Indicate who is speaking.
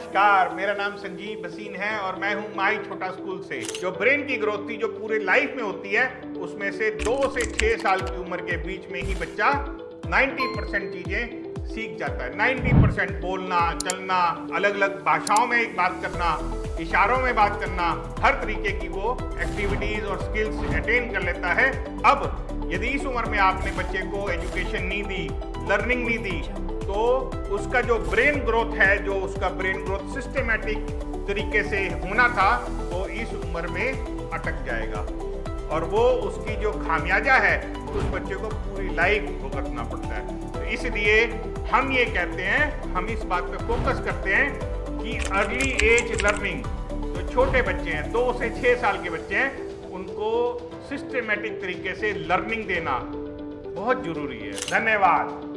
Speaker 1: नमस्कार, मेरा नाम संजीव भसीन है और मैं हूँ माई छोटा स्कूल से। जो ब्रेन की ग्रोथ थी, जो पूरे लाइफ में होती है, उसमें से दो से छह साल की उम्र के बीच में ही बच्चा 90 परसेंट चीज़ें सीख जाता है। 90 परसेंट बोलना, चलना अलग अलग भाषाओं में एक बात करना, इशारों में बात करना, हर तरीके की वो एक्टिविटीज़ और स्किल्स अटेन कर लेता है। अब, यदि इस उम्र में आपने बच्चे को एजुकेशन नहीं दी लर्निंग नहीं दी तो उसका जो ब्रेन ग्रोथ है, जो उसका ब्रेन ग्रोथ सिस्टमेटिक तरीके से होना था, वो इस उम्र में अटक जाएगा। और वो उसकी जो खामियाजा है, उस बच्चे को पूरी लाइफ भुगतना पड़ता है। तो इसलिए हम ये कहते हैं, हम इस बात पे फोकस करते हैं कि अर्ली एज लर्निंग जो छोटे बच्चे हैं, दो से छः साल के बच्चे हैं, उनको सिस्टमेटिक तरीके से लर्निंग देना बहुत ज़रूरी है। धन्यवाद।